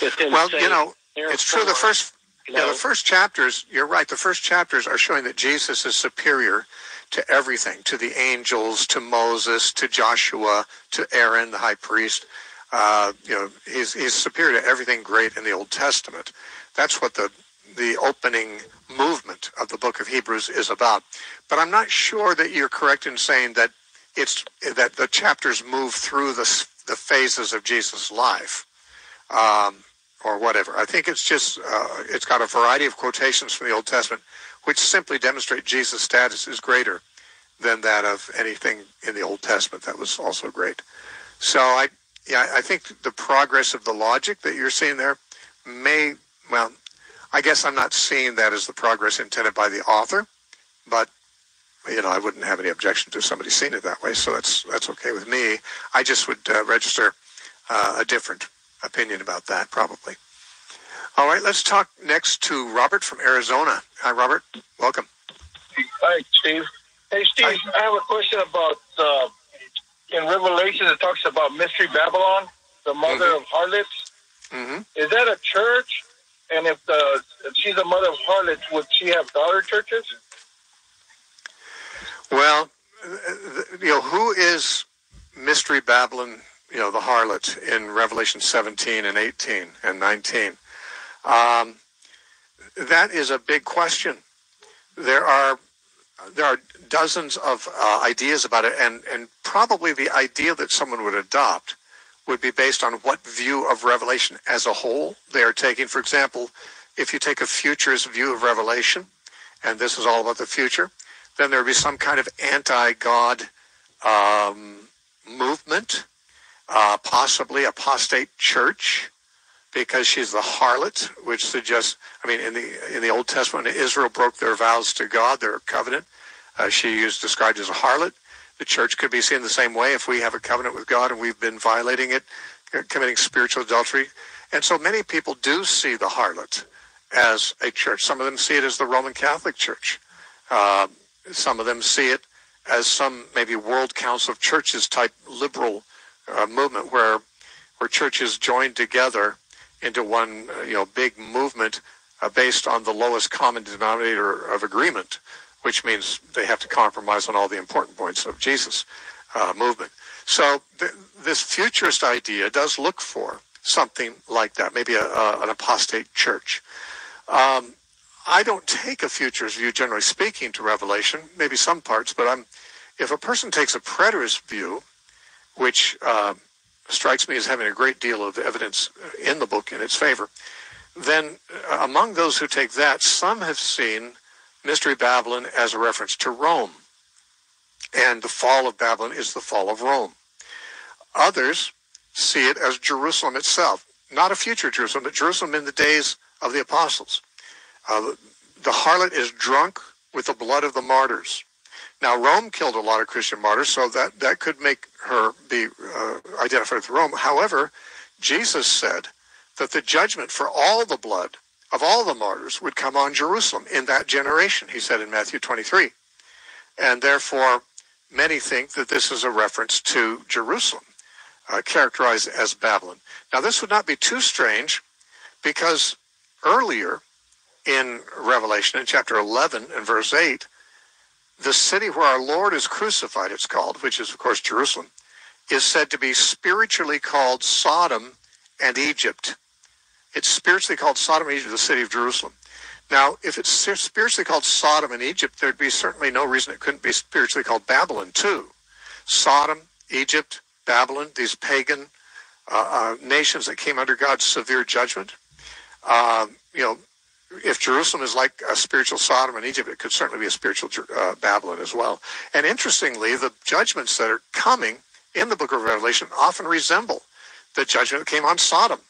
Well, you know, it's true. The first, yeah, the first chapters. You're right. The first chapters are showing that Jesus is superior to everything, to the angels, to Moses, to Joshua, to Aaron, the high priest. Uh, you know, he's he's superior to everything great in the Old Testament. That's what the the opening movement of the book of Hebrews is about. But I'm not sure that you're correct in saying that it's that the chapters move through the the phases of Jesus' life, um, or whatever. I think it's just uh, it's got a variety of quotations from the Old Testament, which simply demonstrate Jesus' status is greater than that of anything in the Old Testament that was also great. So I yeah I think the progress of the logic that you're seeing there may well I guess I'm not seeing that as the progress intended by the author, but you know, I wouldn't have any objection to somebody seeing it that way. So that's that's okay with me. I just would uh, register uh, a different opinion about that, probably. All right, let's talk next to Robert from Arizona. Hi, Robert. Welcome. Hi, Steve. Hey, Steve. Hi. I have a question about uh, in Revelation. It talks about Mystery Babylon, the mother mm-hmm. of harlots. Mm-hmm. Is that a church? And if the if she's a mother of harlots, would she have daughter churches? Well, you know, who is Mystery Babylon, you know, the harlot in Revelation 17 and 18 and 19? Um, that is a big question. There are there are dozens of uh, ideas about it, and, and probably the idea that someone would adopt would be based on what view of Revelation as a whole they are taking. For example, if you take a futurist view of Revelation, and this is all about the future, then there would be some kind of anti-God um, movement, uh, possibly apostate church, because she's the harlot, which suggests, I mean, in the in the Old Testament, Israel broke their vows to God, their covenant. Uh, she is described as a harlot. The church could be seen the same way if we have a covenant with God and we've been violating it, committing spiritual adultery. And so many people do see the harlot as a church. Some of them see it as the Roman Catholic Church. Uh, some of them see it as some maybe World Council of Churches type liberal uh, movement where where churches join together into one uh, you know big movement uh, based on the lowest common denominator of agreement which means they have to compromise on all the important points of Jesus' uh, movement. So th- this futurist idea does look for something like that, maybe a, a, an apostate church. Um, I don't take a futurist view, generally speaking, to Revelation. Maybe some parts, but I'm if a person takes a preterist view, which uh, strikes me as having a great deal of evidence in the book in its favor, then uh, among those who take that, some have seen Mystery Babylon as a reference to Rome. And the fall of Babylon is the fall of Rome. Others see it as Jerusalem itself, not a future Jerusalem, but Jerusalem in the days of the apostles. Uh, the harlot is drunk with the blood of the martyrs. Now, Rome killed a lot of Christian martyrs, so that, that could make her be uh, identified with Rome. However, Jesus said that the judgment for all the blood of all the martyrs would come on Jerusalem in that generation, he said in Matthew 23. And therefore, many think that this is a reference to Jerusalem, uh, characterized as Babylon. Now, this would not be too strange because earlier in Revelation, in chapter 11 and verse 8, the city where our Lord is crucified, it's called, which is, of course, Jerusalem, is said to be spiritually called Sodom and Egypt. It's spiritually called Sodom and Egypt, the city of Jerusalem. Now, if it's spiritually called Sodom and Egypt, there'd be certainly no reason it couldn't be spiritually called Babylon, too. Sodom, Egypt, Babylon, these pagan uh, uh, nations that came under God's severe judgment. Uh, you know, if Jerusalem is like a spiritual Sodom and Egypt, it could certainly be a spiritual uh, Babylon as well. And interestingly, the judgments that are coming in the book of Revelation often resemble the judgment that came on Sodom.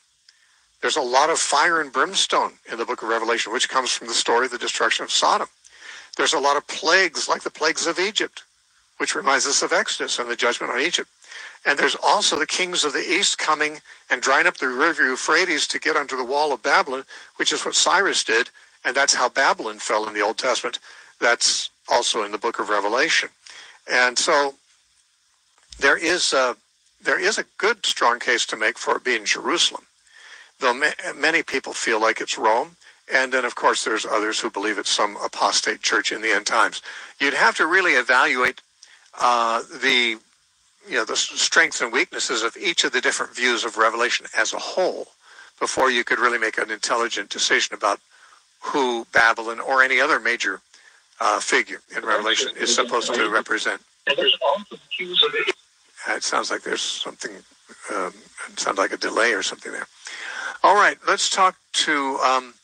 There's a lot of fire and brimstone in the book of Revelation, which comes from the story of the destruction of Sodom. There's a lot of plagues, like the plagues of Egypt, which reminds us of Exodus and the judgment on Egypt. And there's also the kings of the east coming and drying up the river Euphrates to get under the wall of Babylon, which is what Cyrus did. And that's how Babylon fell in the Old Testament. That's also in the book of Revelation. And so there is a, there is a good, strong case to make for it being Jerusalem though ma- many people feel like it's Rome. And then, of course, there's others who believe it's some apostate church in the end times. You'd have to really evaluate uh, the, you know, the strengths and weaknesses of each of the different views of Revelation as a whole before you could really make an intelligent decision about who Babylon or any other major uh, figure in Revelation is supposed to represent. And there's also views of it. It sounds like there's something. Um, it sounds like a delay or something there. All right, let's talk to um,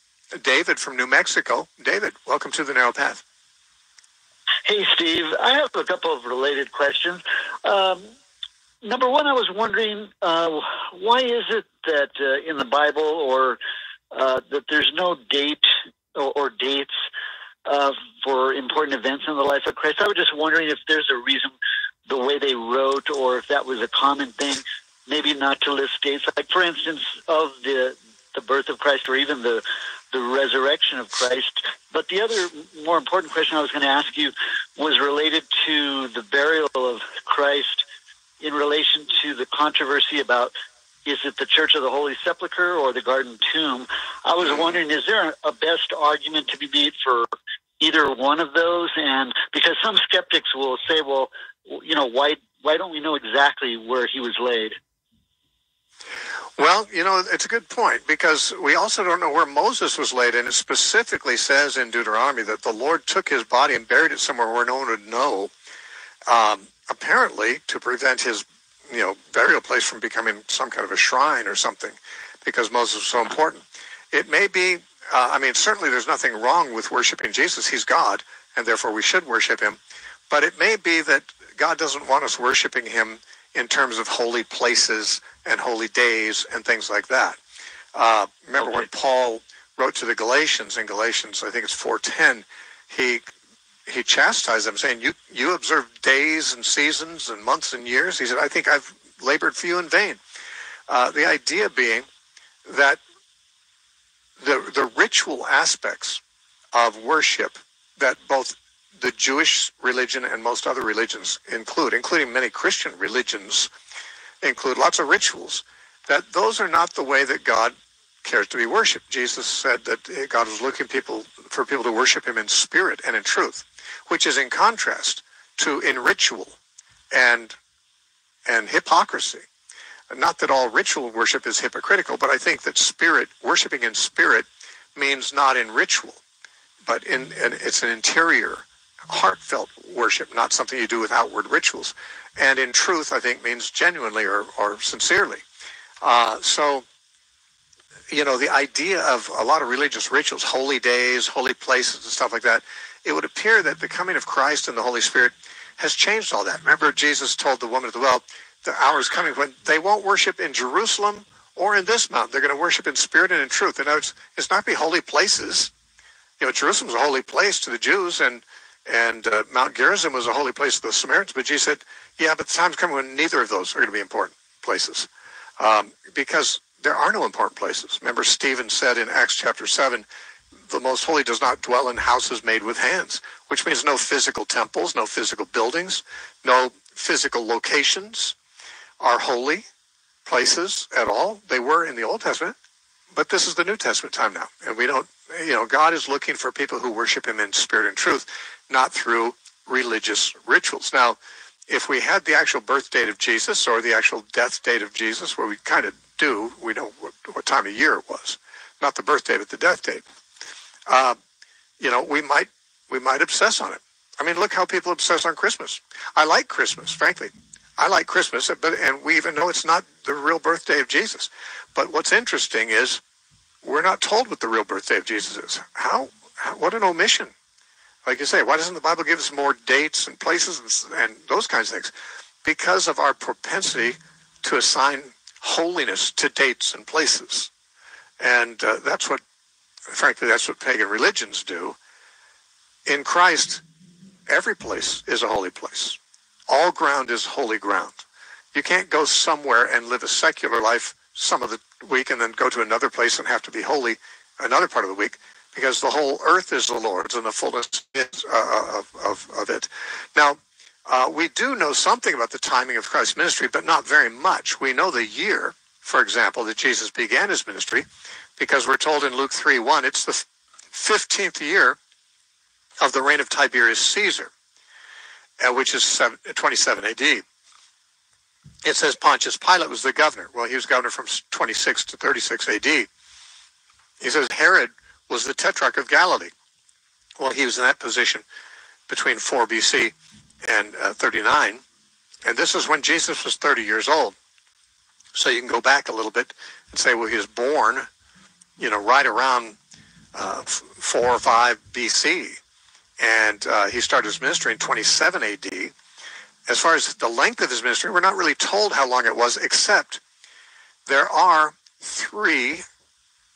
David from New Mexico. David, welcome to the Narrow Path. Hey, Steve. I have a couple of related questions. Um, number one, I was wondering uh, why is it that uh, in the Bible or uh, that there's no date or, or dates uh, for important events in the life of Christ? I was just wondering if there's a reason the way they wrote or if that was a common thing maybe not to list dates, like for instance, of the the birth of Christ or even the the resurrection of Christ. But the other more important question I was going to ask you was related to the burial of Christ in relation to the controversy about is it the Church of the Holy Sepulchre or the Garden Tomb? I was mm-hmm. wondering, is there a best argument to be made for either one of those? And because some skeptics will say, well, you know, why why don't we know exactly where he was laid? Well, you know, it's a good point because we also don't know where Moses was laid, and it specifically says in Deuteronomy that the Lord took his body and buried it somewhere where no one would know, um, apparently to prevent his, you know, burial place from becoming some kind of a shrine or something, because Moses was so important. It may be, uh, I mean, certainly there's nothing wrong with worshiping Jesus. He's God, and therefore we should worship him. But it may be that God doesn't want us worshiping him in terms of holy places and holy days and things like that. Uh, remember okay. when Paul wrote to the Galatians in Galatians, I think it's 4:10, he he chastised them, saying, "You you observe days and seasons and months and years." He said, "I think I've labored for you in vain." Uh, the idea being that the the ritual aspects of worship that both the Jewish religion and most other religions include, including many Christian religions, include lots of rituals, that those are not the way that God cares to be worshipped. Jesus said that God was looking people for people to worship him in spirit and in truth, which is in contrast to in ritual and and hypocrisy. Not that all ritual worship is hypocritical, but I think that spirit worshiping in spirit means not in ritual, but in, in it's an interior heartfelt worship, not something you do with outward rituals. And in truth, I think means genuinely or, or sincerely. Uh, so, you know, the idea of a lot of religious rituals, holy days, holy places, and stuff like that, it would appear that the coming of Christ and the Holy Spirit has changed all that. Remember, Jesus told the woman at the well, the hour is coming when they won't worship in Jerusalem or in this mountain. They're going to worship in spirit and in truth. And it's, it's not be holy places. You know, Jerusalem's a holy place to the Jews, and and uh, Mount Gerizim was a holy place to the Samaritans. But Jesus said, yeah, but the time's coming when neither of those are going to be important places. Um, because there are no important places. Remember, Stephen said in Acts chapter 7, the most holy does not dwell in houses made with hands, which means no physical temples, no physical buildings, no physical locations are holy places at all. They were in the Old Testament, but this is the New Testament time now. And we don't, you know, God is looking for people who worship him in spirit and truth, not through religious rituals. Now, if we had the actual birth date of Jesus or the actual death date of Jesus, where we kind of do, we know what, what time of year it was, not the birth date, but the death date. Uh, you know, we might we might obsess on it. I mean, look how people obsess on Christmas. I like Christmas, frankly. I like Christmas, but and we even know it's not the real birthday of Jesus. But what's interesting is we're not told what the real birthday of Jesus is. How? how what an omission! Like you say, why doesn't the Bible give us more dates and places and, and those kinds of things? Because of our propensity to assign holiness to dates and places, and uh, that's what, frankly, that's what pagan religions do. In Christ, every place is a holy place. All ground is holy ground. You can't go somewhere and live a secular life some of the week and then go to another place and have to be holy another part of the week because the whole earth is the Lord's and the fullness uh, of, of, of, it. Now, uh, we do know something about the timing of Christ's ministry, but not very much. We know the year, for example, that Jesus began his ministry because we're told in Luke 3 1, it's the 15th year of the reign of Tiberius Caesar uh, which is 27 AD. It says Pontius Pilate was the governor. Well, he was governor from 26 to 36 AD. He says Herod was the tetrarch of Galilee. Well, he was in that position between 4 BC and uh, 39. And this is when Jesus was 30 years old. So you can go back a little bit and say, well, he was born, you know, right around uh, 4 or 5 BC and uh, he started his ministry in 27 AD. As far as the length of his ministry, we're not really told how long it was, except there are three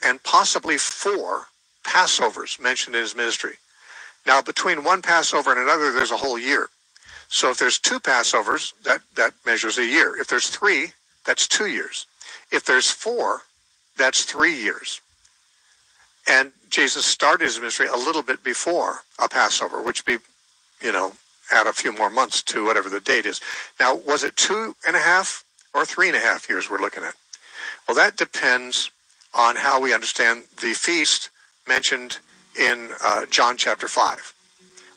and possibly four Passovers mentioned in his ministry. Now, between one Passover and another, there's a whole year. So if there's two Passovers, that, that measures a year. If there's three, that's two years. If there's four, that's three years. And Jesus started his ministry a little bit before a Passover, which be, you know, add a few more months to whatever the date is. Now, was it two and a half or three and a half years we're looking at? Well, that depends on how we understand the feast mentioned in uh, John chapter 5.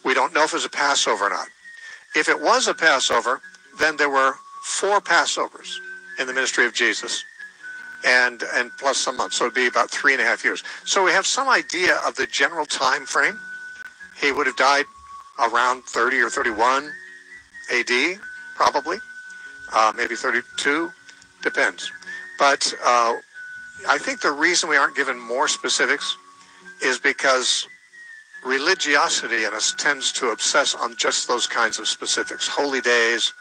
We don't know if it was a Passover or not. If it was a Passover, then there were four Passovers in the ministry of Jesus and and plus some months. So it'd be about three and a half years. So we have some idea of the general time frame. He would have died around 30 or 31 AD, probably, uh, maybe 32, depends. But uh, I think the reason we aren't given more specifics is because religiosity in us tends to obsess on just those kinds of specifics, holy days,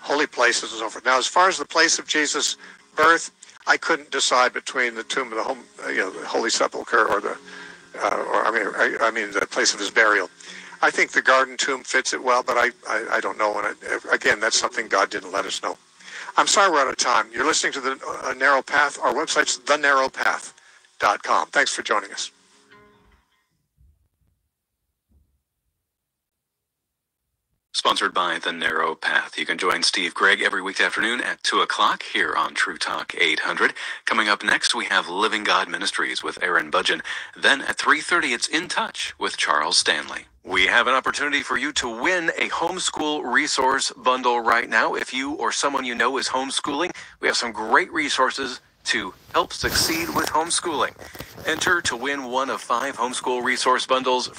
holy places, and so forth. Now, as far as the place of Jesus' birth, I couldn't decide between the tomb of the home, uh, you know, the Holy Sepulchre or the, uh, or I mean, I, I, mean the place of his burial. I think the garden tomb fits it well, but I, I, I don't know. And again, that's something God didn't let us know. I'm sorry we're out of time. You're listening to the uh, Narrow Path. Our website's thenarrowpath.com. Thanks for joining us. Sponsored by The Narrow Path. You can join Steve Gregg every weekday afternoon at 2 o'clock here on True Talk 800. Coming up next, we have Living God Ministries with Aaron Budjen. Then at 3.30, it's In Touch with Charles Stanley. We have an opportunity for you to win a homeschool resource bundle right now. If you or someone you know is homeschooling, we have some great resources to help succeed with homeschooling. Enter to win one of five homeschool resource bundles.